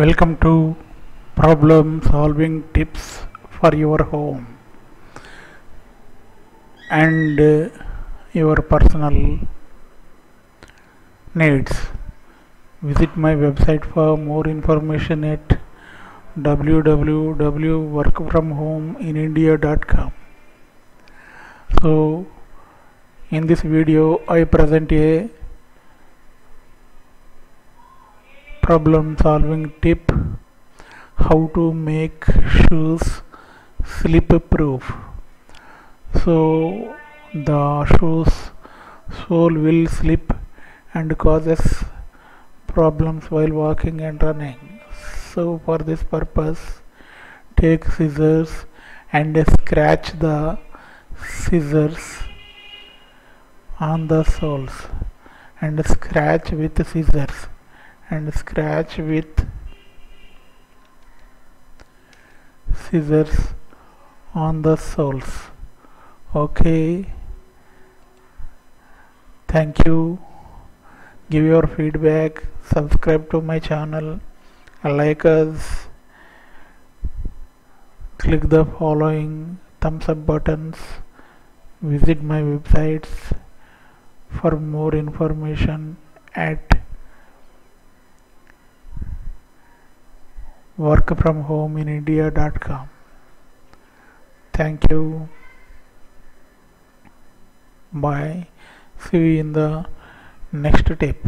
Welcome to problem solving tips for your home and uh, your personal needs. Visit my website for more information at www.workfromhomeinindia.com. So, in this video, I present a problem solving tip how to make shoes slip proof so the shoes sole will slip and causes problems while walking and running. So for this purpose take scissors and scratch the scissors on the soles and scratch with scissors and scratch with scissors on the soles. Okay? Thank you. Give your feedback. Subscribe to my channel. Like us. Click the following thumbs up buttons. Visit my websites. For more information at workfromhomeinindia.com thank you. Bye. See you in the next tip